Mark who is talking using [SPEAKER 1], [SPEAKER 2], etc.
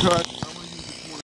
[SPEAKER 1] cut.